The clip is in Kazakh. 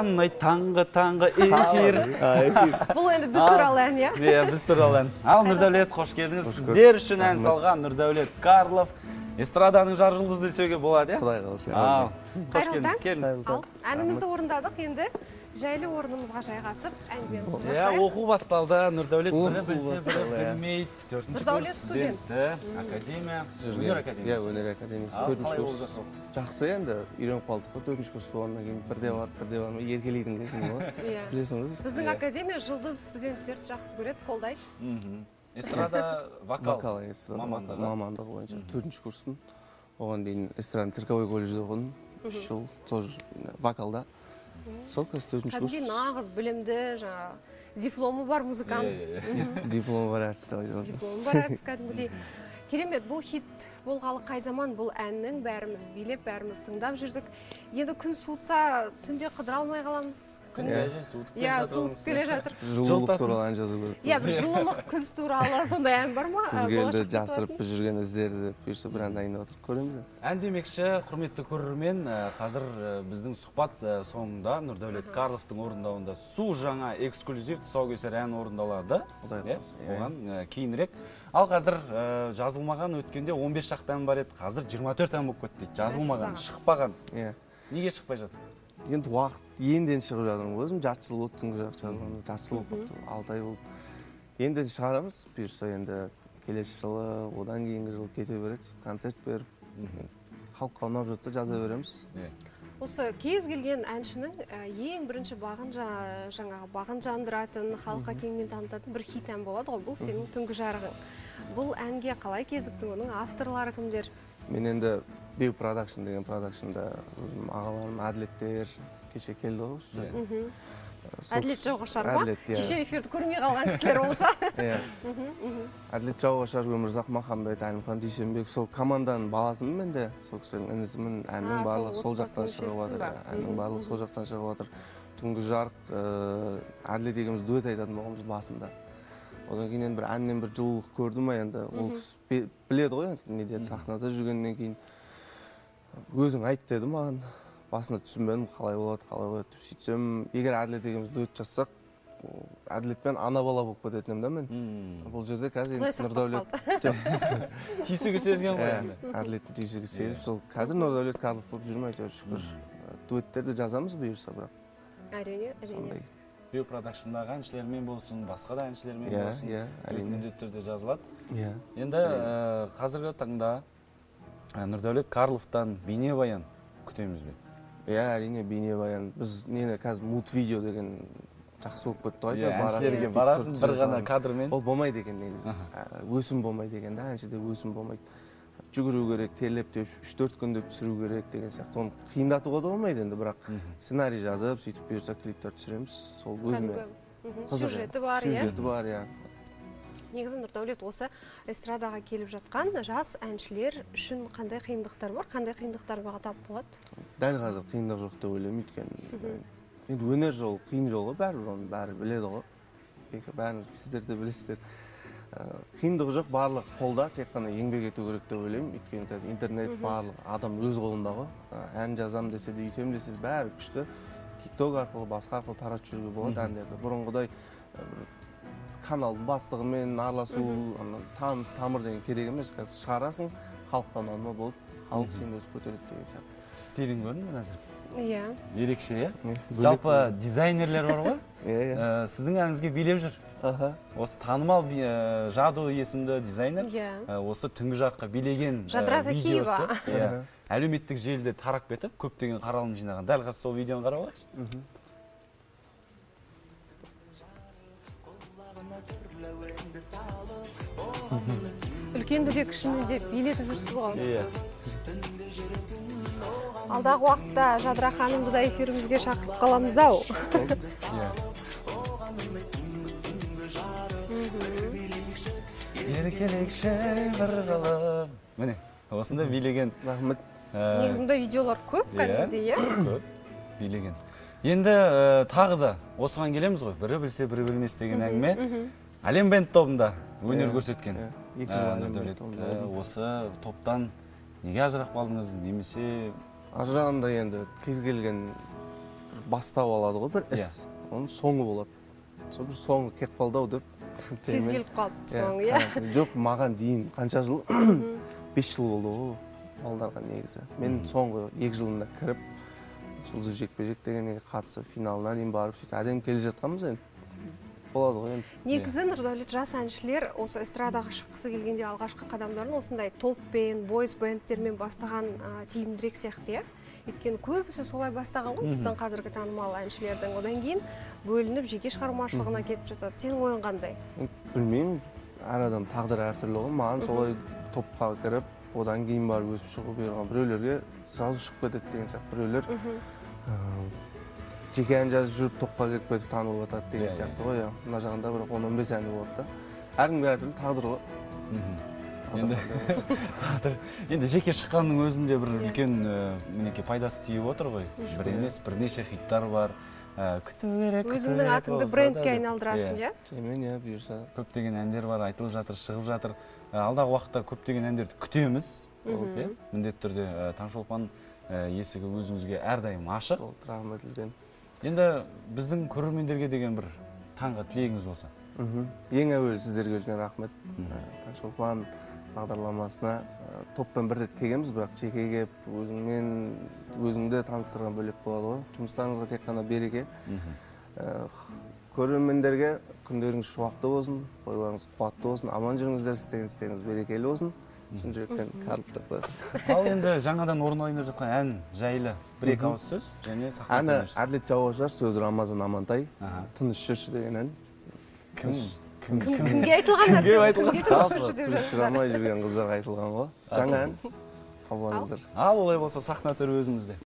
ұнайды таңғы таңғы эфир. Бұл енді біз туралы ән иә иә біз туралы ән. Ал нұрдәулет қош келдіңіз. Сіздер үшін ән салған нұрдәулет карлов. Эстраданың жар жұлдызы десеуге болады иә құдай қаласа. Ал қош келдіңіз. келіңіз. Ал әнімізді орындадық енді. Жайлы орнымызға жайғасып иә бастайық оқу басталды. Нұрдәулет бірі білсе бірі иә. білмейді. Төртінші Нұрдәулет курс студент. студенті академия. Өнер иә академиясы өнер академиясы. Төртінші курс. жақсы енді үйреніп қалдық қой. Төртінші курс болғаннан кейін бірде барып бірде бармай еркелейдің кезің ғой. Иә. Білесің ғой біздің академия жұлдыз студенттерді жақсы көреді қолдайды. Мхм эстрада вокал. Вокал эстрада мамандығы. мамандығы бойынша. Төртінші курстың. Оған дейін эстрадный цирковой колледжде оқыдым. Үш жыл тоже вокалда. Сол қазір төртінші кәдімгідей курс нағыз білімді жаңағы дипломы бар музыкант. Дипломы бар әртіс деп айта аласың дипломы бар әртіс кәдімгідей керемет бұл хит болғалы қай заман бұл әннің бәріміз билеп бәріміз тыңдап жүрдік. Енді күн суытса түнде қыдыра алмай қаламыз. Иә. суытып келе иә жатыр суытып ғой. келе жатыр. Жылулық туралы ән жазу керек. Иә бір жылылық күз туралы сондай ән бар ма? Күзге енді жасырып жүрген іздерді деп бұйырса бір ән дайындап жатыр көреміз енді ән демекші құрметті көрермен ә, қазір ә, біздің сұхбат ә, соңында нұрдәулет карловтың орындауында су жаңа эксклюзив тұсаукесер ән орындалады. Құдай иә қаласа, оған ә, кейінірек. Ал қазір ә, жазылмаған өткенде 15 шақты ән бар еді. Қазір 24 ән болып кетті дейді. Жазылмаған шықпаған иә. Неге шықпай жатыр? Енді уақыт енді енді шығып жатырмын ғой өзім. Жарты жыл болды түнгі жақ жазғанына жарты жыл болып қалыпты. Алты ай болды. Енді шығарамыз. Бұйырса енді келесі жылы одан кейінгі жылы кете береді. Концерт беріп. Халыққа ұнап жатса жаза береміз. Иә. Осы кез келген әншінің ә, ең бірінші бағын жа- жаңағы бағын жандыратын халыққа кеңінен танытатын бір хит ән болады ғой бұл сенің түнгі жарығың. Бұл әнге қалай кезіктің? Оның авторлары кімдер? Мен енді беу продакшн деген продакшнда өзім ағаларым әділеттер кеше келді ғой осы жерге. Әділет жауғашар ма әділет иә. Кеше эфирді көрмей қалған кісілер болса. Иә. Әділет жауғашар өмірзақ махамбет әлімхан дүйсенбек. Сол команданың баласымын мен де сол кісілердің інісімін. А, әннің барлығы сол жақтан шығып жатыр иә, әннің барлығы сол жақтан шығып жатыр түнгі жарық ыыы, әділет екеуміз дуэт айтатын болғанбыз басында. Одан кейін енді бір әннен бір жылулық көрді ма енді? Ол кісі біледі ғой енді не деді сахнада жүргеннен кейін. Өзің айт деді маған. Басында түсінбедім қалай болады қалай болады деп сөйтсем егер әділет екеуміз дуэт жазсақ әділетпен ана бала болып кететін едім да мен бұл жерде қазір енді нұрдәулет түйсігі сезген ғой иә енді. әділеттің түйсігі сезіп сол қазір нұрдәулет карлов болып жүрмін әйтеуір шүкір. Дуэттерді жазамыз бұйырса бірақ. Әрине әрине. Беу продакшндағы әншілермен болсын басқа да әншілермен иә болсын иә әрине. міндетті түрде жазылады. Иә. Енді ә, қазіргі таңда ә, нұрдәулет карловтан бейнебаян күтеміз бе иә әрине бейнебаян. Біз нені қазір мульт видео деген жақсы болып кетті ғой иә әйтеуір барасың, әншілерге барасың бір ғана кадрмен. Ол болмайды екен негізі. Өсім болмайды екен да әншіде өсім болмайды. Жүгіру керек терлеп деп үш төрт күндеп түсіру керек деген сияқты. Оны қиындатуға да болмайды енді бірақ сценарий жазып сөйтіп бұйырса клиптер түсіреміз. Сол өзіме сюжеті бар иә? Сюжеті бар иә. Негізі нұрдәулет осы эстрадаға келіп жатқан жас әншілер үшін қандай қиындықтар бар? Қандай қиындықтарға тап болады? Дәл қазір қиындық жоқ деп ойлаймын өйткені енді өнер жолы қиын жол ғой бәрібір оны бәрі біледі ғой. Бәріңіз сіздер де білесіздер. Ә, қиындығы жоқ барлығы қолда тек қана еңбек ету керек деп ойлаймын. Өйткені қазір интернет барлығы адам өз қолында ғой. Ә, ән жазамын десе де үйтемін десе де бәрі күшті. Тик ток арқылы басқа арқылы таратып жіберуге болады әндерді. Бұрынғыдай бір каналдың бастығымен араласу ана таныс тамыр деген керек емес қазір шығарасың халыққа ұнады ма болды халық сені өзі көтереді деген сияқты. Стилін көрдім мен әзір иә. Ерекше иә? Жалпы дизайнерлер бар ғой. Иә иә. Ә, сіздің әніңізге билеп жүр. Аха. Осы танымал ә, жадо есімді дизайнер иә. ә, осы түнгі жарыққа билеген Жадыра видеосы, Закиева. иә, әлеуметтік желіде тарап кетіп көптеген қаралым жинаған. Дәл қазір сол видеоны қарап алайықшы. Үлкенді де кішіні де билетіп жүрсіз ғой. Иә. Алдағы уақытта жадыра ханымды да эфирімізге шақырып қаламыз ау. Иә. Еркелікші бір қылып міне осында билеген. Рахмет. Ә, негізі мұндай видеолар көп Иә. кәдімгідей иә? көп билеген. Енді ә, тағы да осыған келеміз ғой. Бірі білсе бірі білмес деген әңгіме. Әлем бенд тобында өнер Иә, көрсеткен. иә. екі ә, жыл ғана нұрдәулет, ә, осы топтан неге ажырап қалдыңыз? Немесе ажырағанда енді кез келген бір бастау алады ғой бір іс. Оның соңы болады. Сол бір соңы келіп қалды ау деп кез келіп қалды Иә, соңы иә. жоқ маған дейін қанша жыл бес жыл болды ғой балдарға негізі. Мен соңғы екі жылында кіріп жұлдыз жекпе жек дегенге қатысып финалына дейін барып сөйтіп әдемі келе жатқанбыз енді. Болады ғой енді. Негізі нұрдәулет жас әншілер осы эстрадаға шыққысы келгенде алғашқы қадамдарын осындай топпен бойз бендтермен бастаған ә, тиімдірек сияқты иә. Өйткені көбісі солай бастаған ғой біздің қазіргі танымал әншілердің. Одан кейін бөлініп жеке шығармашылығына кетіп жатады. Сенің ойың қандай білмеймін. Әр адам тағдыры әртүрлі ғой. Маған солай топқа кіріп одан кейін барып өсіп шығу бұйырған біреулерге сразу шығып кетеді деген сияқты. Біреулер жеке ән жазып жүріп топқа кіріп кетіп танылып жатады деген сияқты ғой иә мына жағында бір он он бес әні болады да әркімге әртүрлі тағдыр ғой. Енді Тағдыр енді жеке шыққанның өзінде бір үлкен мінекей пайдасы тиіп отыр ғой бір емес бірнеше хиттар бар күту керек өзіңнің атыңды брендке айналдырасың Иә. жаймен иә бұйырса көптеген әндер бар айтылып жатыр шығып жатыр алдағы уақытта көптеген әндерді күтеміз иә міндетті түрде таңшолпан есігі өзіңізге әрдайым ашық үлкен енді біздің көрермендерге деген бір таңғы тілегіңіз болса. Мхм. Ең әуелі сіздерге үлкен рахмет. Ә, таңшолпан бағдарламасына ә, топпен бір рет келгенбіз бірақ жеке келіп өзіңмен өзіңді таныстырған бөлек болады ғой. Жұмыстарыңызға тек қана береке. Ә, көрермендерге күндеріңіз шуақты болсын бойларыңыз қуатты болсын аман жүріңіздер істеген істеріңіз берекелі болсын. Шын жүректен қоясың. Ал енді жаңадан орындалайын деп жатқан ән жайлы бір екі ауыз сөз және әні әділет жауашар сөзі рамазан амантай. Тыныш жүрші деген ән. Кім? Кім? Кімге айтылған нәрсе? Кімге бұл? айтылған? тыныш жүре жүрген қыздарға айтылған ғой. Жаңа ән. Қабыл алыңыздар. Ал олай болса сахна төрі өзіңізде.